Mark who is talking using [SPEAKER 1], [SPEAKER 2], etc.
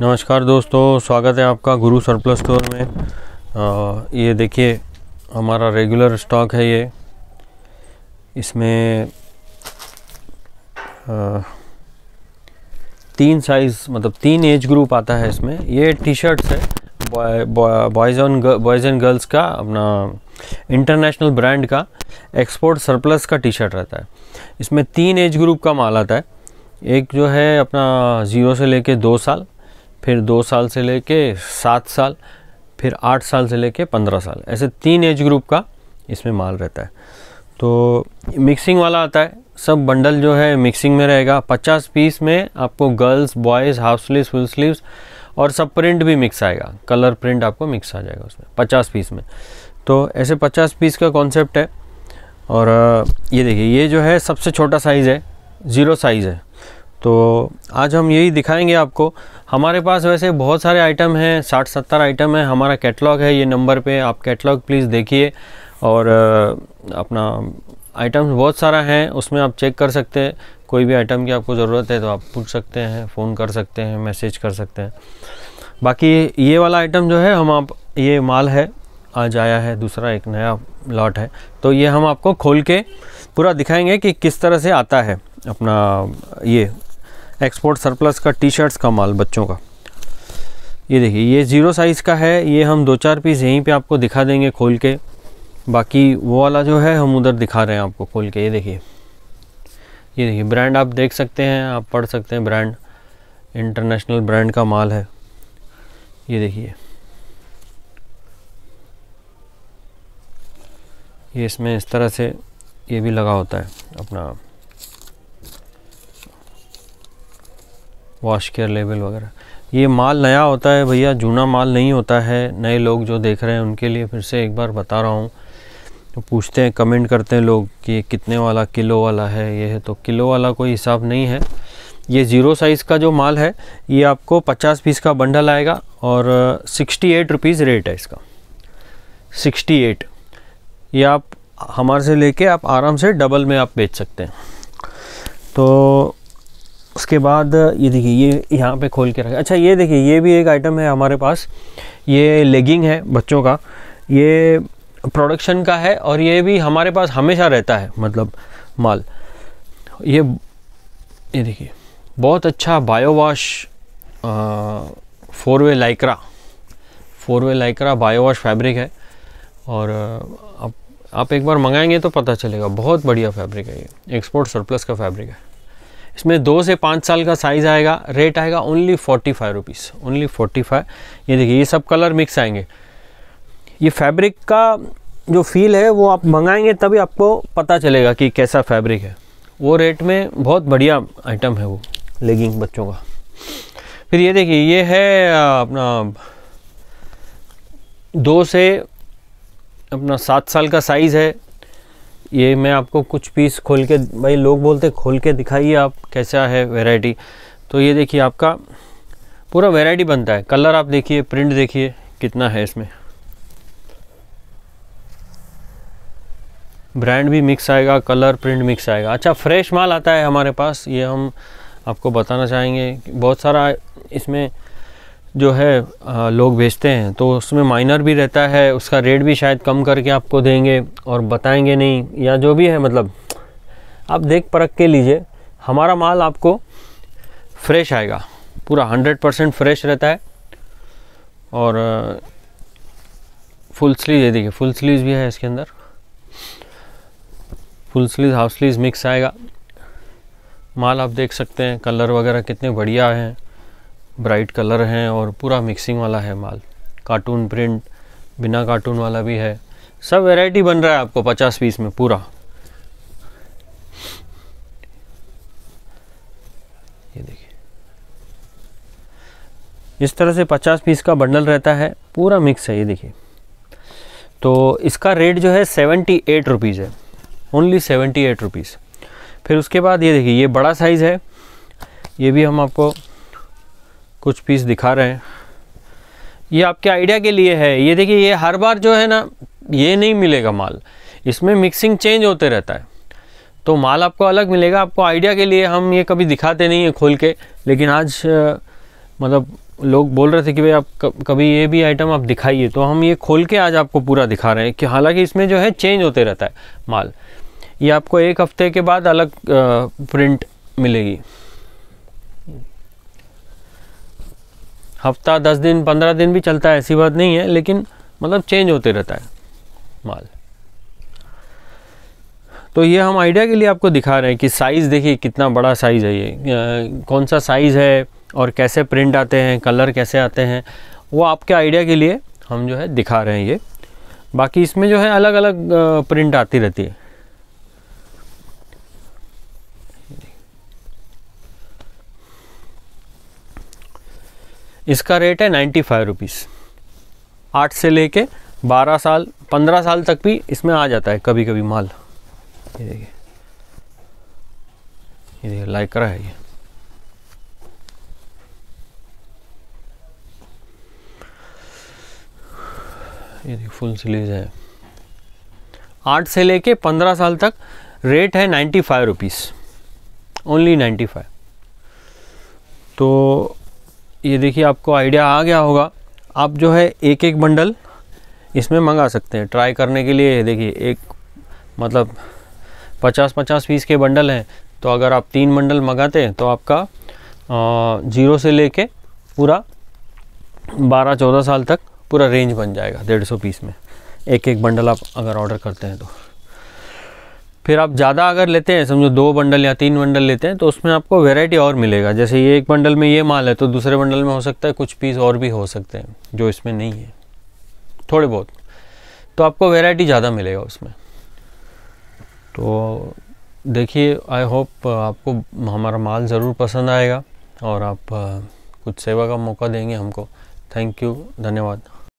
[SPEAKER 1] नमस्कार दोस्तों स्वागत है आपका गुरु सरप्लस स्टोर में। आ, ये देखिए हमारा रेगुलर स्टॉक है ये। इसमें आ, तीन साइज़ मतलब तीन एज ग्रुप आता है इसमें। ये टी शर्ट्स है boys on boys and girls का अपना इंटरनेशनल ब्रांड का एक्सपोर्ट सरप्लस का टी शर्ट रहता है। इसमें तीन एज ग्रुप का माल आता है। एक जो है अपना ज़ीरो से लेके दो साल। फिर दो साल से लेके सात साल, फिर आठ साल से लेके पंद्रह साल। ऐसे तीन एज ग्रुप का इसमें माल रहता है। तो मिक्सिंग वाला आता है। सब बंडल जो है मिक्सिंग में रहेगा। पचास पीस में आपको girls boys half sleeves full sleeves और सब प्रिंट भी मिक्स आएगा। कलर प्रिंट आपको मिक्स आ जाएगा उसमें, पचास पीस में। तो ऐसे पचास पीस का कॉन्सेप्ट है। और ये देखिए, ये जो है सबसे छोटा साइज़ है ज़ीरो साइज़ है। तो आज हम यही दिखाएँगे आपको। हमारे पास वैसे बहुत सारे आइटम हैं साठ सत्तर आइटम है, हमारा कैटलॉग है, ये नंबर पे आप कैटलॉग प्लीज़ देखिए। और अपना आइटम्स बहुत सारा हैं, उसमें आप चेक कर सकते हैं। कोई भी आइटम की आपको ज़रूरत है तो आप पूछ सकते हैं फ़ोन कर सकते हैं मैसेज कर सकते हैं। बाकी ये वाला आइटम जो है, हम आप, ये माल है, आज आया है, दूसरा एक नया लॉट है। तो ये हम आपको खोल के पूरा दिखाएँगे कि किस तरह से आता है अपना ये एक्सपोर्ट सरप्लस का टी शर्ट्स का माल बच्चों का। ये देखिए, ये ज़ीरो साइज़ का है, ये हम दो चार पीस यहीं पे आपको दिखा देंगे खोल के। बाकी वो वाला जो है, हम उधर दिखा रहे हैं आपको खोल के, ये देखिए। ये देखिए ब्रांड आप देख सकते हैं, आप पढ़ सकते हैं ब्रांड इंटरनेशनल ब्रांड का माल है। ये देखिए। ये इसमें इस तरह से ये भी लगा होता है, अपना वॉश केयर लेवल वगैरह। ये माल नया होता है भैया, जूना माल नहीं होता है। नए लोग जो देख रहे हैं उनके लिए फिर से एक बार बता रहा हूँ। तो पूछते हैं कमेंट करते हैं लोग कि कितने वाला किलो वाला है, ये है तो किलो वाला कोई हिसाब नहीं है। ये ज़ीरो साइज़ का जो माल है, ये आपको 50 पीस का बंडल आएगा और सिक्सटी एट रुपीज़ रेट है इसका। 68 ये आप हमारे से लेके आप आराम से डबल में आप बेच सकते हैं। तो उसके बाद ये देखिए, ये यहाँ पे खोल के रखा। अच्छा ये देखिए, ये भी एक आइटम है हमारे पास। ये लेगिंग है बच्चों का। ये प्रोडक्शन का है और ये भी हमारे पास हमेशा रहता है मतलब माल। ये ये देखिए, बहुत अच्छा bio wash four way Lycra four way Lycra bio wash fabric है। और आप आप एक बार मंगाएँगे तो पता चलेगा। बहुत बढ़िया फैब्रिक है ये। एक्सपोर्ट सरप्लस का फैब्रिक है। इसमें दो से पाँच साल का साइज़ आएगा रेट आएगा only forty five rupees only forty five ये देखिए, ये सब कलर मिक्स आएँगे। ये फैब्रिक का जो फील है, वो आप मंगाएँगे तभी आपको पता चलेगा कि कैसा फैब्रिक है। वो रेट में बहुत बढ़िया आइटम है वो लेगिंग बच्चों का। फिर ये देखिए, ये है अपना दो से अपना सात साल का साइज़ है। ये मैं आपको कुछ पीस खोल के, भाई लोग बोलते खोल के दिखाइए आप कैसा है वेराइटी तो ये देखिए आपका पूरा वेराइटी बनता है। कलर आप देखिए प्रिंट देखिए, कितना है इसमें। ब्रांड भी मिक्स आएगा कलर प्रिंट मिक्स आएगा। अच्छा फ्रेश माल आता है हमारे पास, ये हम आपको बताना चाहेंगे। बहुत सारा इसमें जो है लोग भेजते हैं तो उसमें माइनर भी रहता है, उसका रेट भी शायद कम करके आपको देंगे और बताएँगे नहीं, या जो भी है मतलब आप देख परख के लीजिए, हमारा माल आपको फ्रेश आएगा, पूरा हंड्रेड परसेंट फ्रेश रहता है, और फुल स्लीव ये देखिए फुल स्लीव भी है इसके अंदर full sleeve half sleeve mix आएगा, माल आप देख सकते हैं कलर वगैरह कितने बढ़िया हैं ब्राइट कलर हैं और पूरा मिक्सिंग वाला है माल। कार्टून प्रिंट, बिना कार्टून वाला भी है। सब वैरायटी बन रहा है आपको पचास पीस में पूरा। ये देखिए। इस तरह से पचास पीस का बंडल रहता है, पूरा मिक्स है, ये देखिए। तो इसका रेट जो है सेवेंटी एट रुपीज़ है। ओनली सेवेंटी एट रुपीज़ फिर उसके बाद ये देखिए, ये बड़ा साइज़ है। ये भी हम आपको कुछ पीस दिखा रहे हैं। ये आपके आइडिया के लिए है। ये देखिए, ये हर बार जो है ना, ये नहीं मिलेगा माल। इसमें मिक्सिंग चेंज होते रहता है। तो माल आपको अलग मिलेगा। आपको आइडिया के लिए हम ये कभी दिखाते नहीं हैं खोल के। लेकिन आज मतलब लोग बोल रहे थे कि भाई आप कभी ये भी आइटम आप दिखाइए। तो हम ये खोल के आज आपको पूरा दिखा रहे हैं कि हालाँकि इसमें जो है चेंज होते रहता है माल। ये आपको एक हफ़्ते के बाद अलग प्रिंट मिलेगी। हफ़्ता, दस दिन, पंद्रह दिन भी चलता है, ऐसी बात नहीं है, लेकिन मतलब चेंज होते रहता है माल। तो ये हम आइडिया के लिए आपको दिखा रहे हैं कि साइज़ देखिए, कितना बड़ा साइज़ है ये। कौन सा साइज़ है और कैसे प्रिंट आते हैं कलर कैसे आते हैं, वो आपके आइडिया के लिए हम जो है दिखा रहे हैं ये। बाकी इसमें जो है अलग अलग प्रिंट आती रहती है। इसका रेट है नाइन्टी फाइव रुपीज़ आठ से लेके बारह साल, पंद्रह साल तक भी इसमें आ जाता है कभी कभी माल। ये देखिए। ये देखिए लाइकरा है ये। ये देखिए फुल स्लीव है। आठ से लेके पंद्रह साल तक रेट है ninety five rupees only ninety five तो ये देखिए, आपको आइडिया आ गया होगा। आप जो है एक एक बंडल इसमें मंगा सकते हैं। ट्राई करने के लिए देखिए, एक मतलब पचास पचास पीस के बंडल हैं। तो अगर आप तीन बंडल मंगाते हैं तो आपका ज़ीरो से लेके पूरा बारह चौदह साल तक पूरा रेंज बन जाएगा, डेढ़ सौ पीस में। एक एक बंडल आप अगर ऑर्डर करते हैं तो। फिर आप ज़्यादा अगर लेते हैं, समझो दो बंडल या तीन बंडल लेते हैं तो उसमें आपको वैरायटी और मिलेगा। जैसे ये एक बंडल में ये माल है तो दूसरे बंडल में हो सकता है कुछ पीस और भी हो सकते हैं, जो इसमें नहीं है। थोड़े बहुत। तो आपको वैरायटी ज़्यादा मिलेगा उसमें। तो देखिए आई होप आपको हमारा माल ज़रूर पसंद आएगा, और आप कुछ सेवा का मौका देंगे हमको। थैंक यू धन्यवाद।